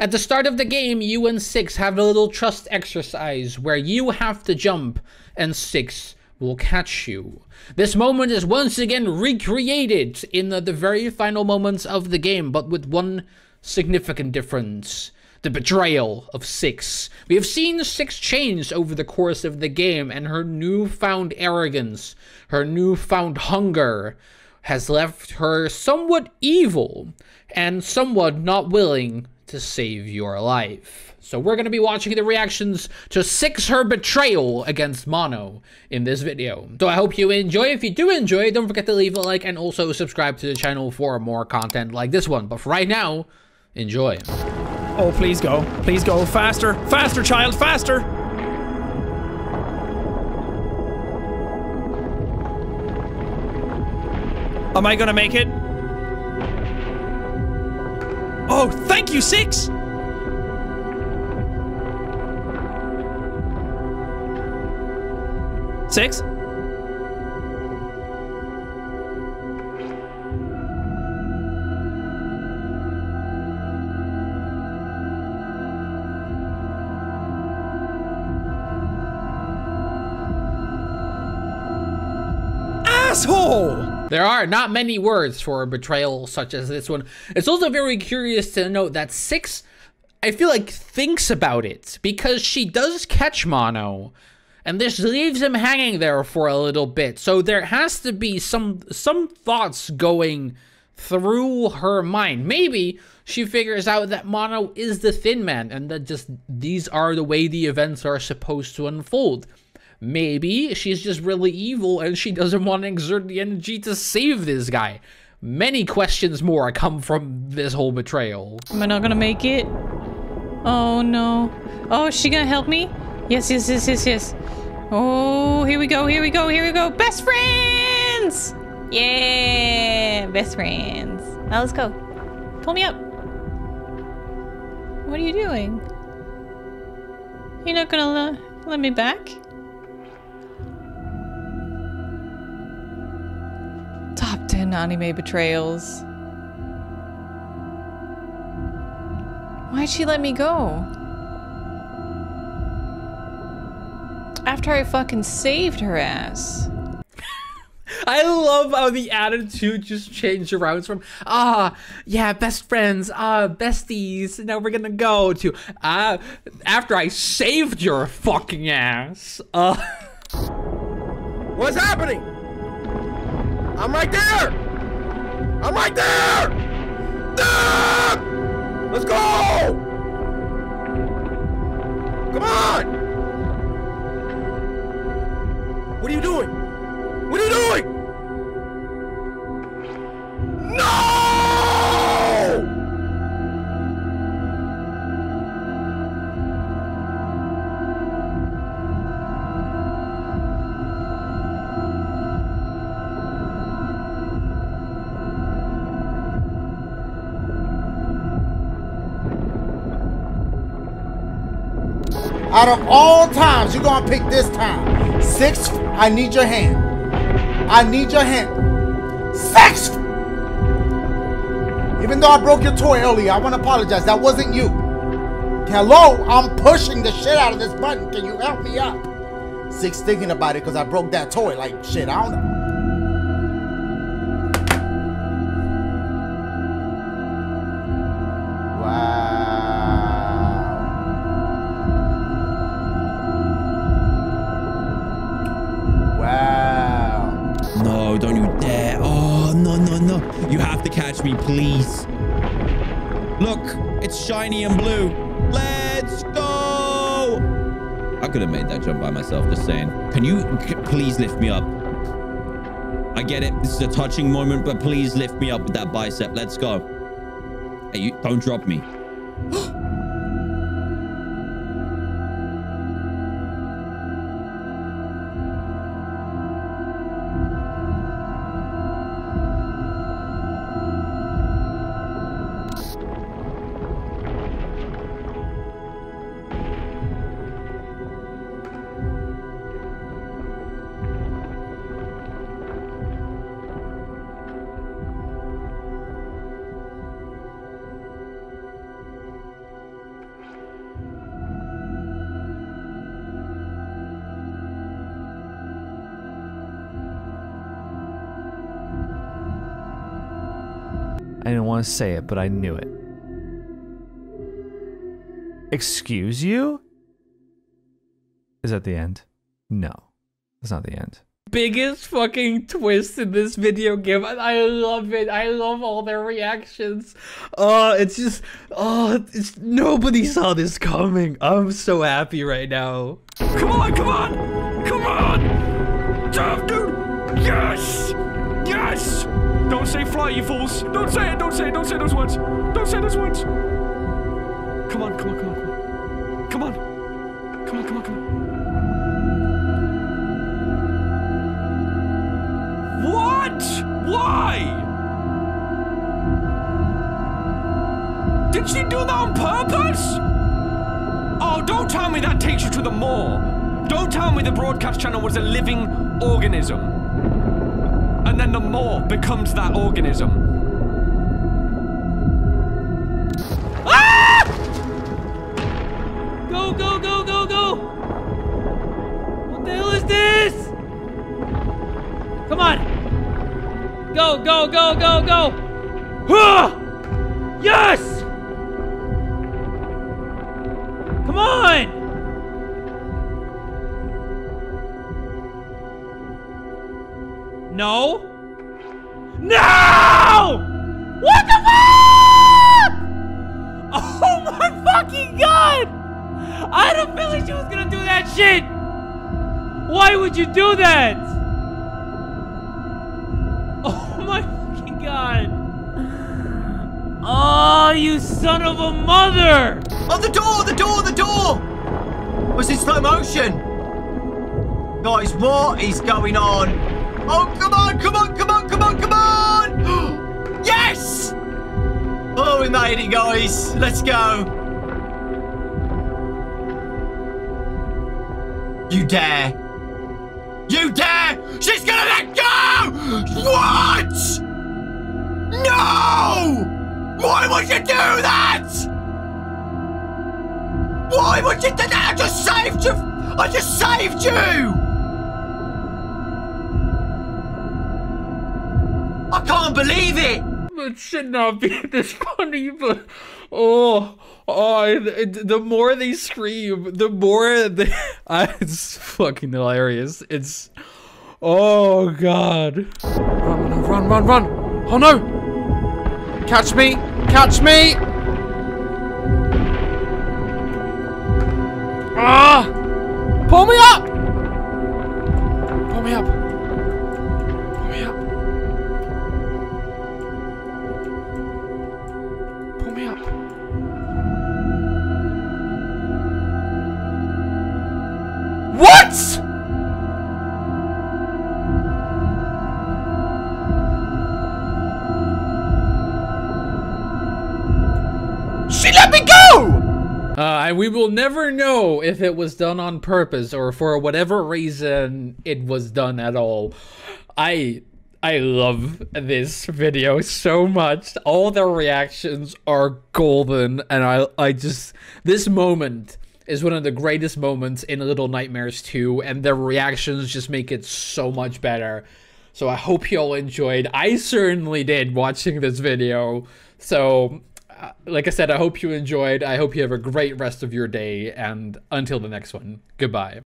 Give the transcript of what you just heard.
At the start of the game, you and Six have a little trust exercise where you have to jump and Six will catch you. This moment is once again recreated in the, the very final moments of the game, but with one significant difference. The betrayal of Six. We have seen Six change over the course of the game, and her newfound arrogance, her newfound hunger, has left her somewhat evil and somewhat not willing to save your life. So we're going to be watching the reactions to Six Her Betrayal against Mono in this video. So I hope you enjoy. If you do enjoy, don't forget to leave a like and also subscribe to the channel for more content like this one. But for right now, enjoy. Oh, please go. Please go. Faster. Faster, child. Faster. Am I gonna make it? Oh, thank you, Six! Six? There are not many words for a betrayal such as this one. It's also very curious to note that Six, I feel like, thinks about it because she does catch Mono and this leaves him hanging there for a little bit. So there has to be some some thoughts going through her mind. Maybe she figures out that Mono is the Thin Man and that just these are the way the events are supposed to unfold. Maybe she's just really evil and she doesn't want to exert the energy to save this guy. Many questions more come from this whole betrayal. Am I not gonna make it? Oh no. Oh, is she gonna help me? Yes, yes, yes, yes, yes. Oh, here we go, here we go, here we go. Best friends! Yeah, best friends. Now let's go. Pull me up. What are you doing? You're not gonna let me back? Top 10 anime betrayals. Why'd she let me go? After I fucking saved her ass. I love how the attitude just changed around from, ah, yeah, best friends, ah, besties, now we're gonna go to, ah, after I saved your fucking ass. Uh. What's happening? I'm right there! I'm right there! Ah! Let's go! Come on! What are you doing? Out of all times, you're gonna pick this time. Six, I need your hand. I need your hand. Six! Even though I broke your toy earlier, I want to apologize. That wasn't you. Hello, I'm pushing the shit out of this button. Can you help me up? Six thinking about it because I broke that toy. Like, shit, I don't know. Catch me, please. Look, it's shiny and blue. Let's go. I could have made that jump by myself, just saying. Can you please lift me up? I get it. This is a touching moment, but please lift me up with that bicep. Let's go. Hey, you don't drop me. I didn't want to say it, but I knew it. Excuse you? Is that the end? No. That's not the end. biggest fucking twist in this video game. I, I love it. I love all their reactions. Oh, it's just oh, it's nobody saw this coming. I'm so happy right now. Come on, come on! Come on! Jump, dude! Yes! Yes! Say fly, you fools! Don't say it, don't say it, don't say those words! Don't say those words! Come on, come on, come on, come on. Come on! Come on, come on, come on. What? Why? Did she do that on purpose? Oh, don't tell me that takes you to the moor. Don't tell me the broadcast channel was a living organism. And then the more becomes that organism. Ah! Go, go, go, go, go! What the hell is this? Come on! Go, go, go, go, go! Huh! Yes! Come on! No? No! What the fuck? Oh my fucking god! I had a feeling she was gonna do that shit! Why would you do that? Oh my fucking god! Oh, you son of a mother! Oh, the door, the door, the door! Was in slow motion? Guys, what is going on? Oh, come on, come on, come on, come on, come on! Oh, we made it, guys. Let's go. You dare. You dare! She's gonna let go! What? No! Why would you do that? Why would you do that? I just saved you! I just saved you! I can't believe it! It should not be this funny, but oh, oh, the, more they scream, the more they, I, it's fucking hilarious. It's, oh god. Run, run, run, run! Oh no! Catch me! Catch me! Ah! Pull me up! Pull me up. Uh, and we will never know if it was done on purpose or for whatever reason it was done at all. I I love this video so much. All the reactions are golden and I I just this moment is one of the greatest moments in Little Nightmares 2 and the reactions just make it so much better. So I hope you all enjoyed. I certainly did watching this video. So like I said, I hope you enjoyed. I hope you have a great rest of your day. And until the next one, goodbye.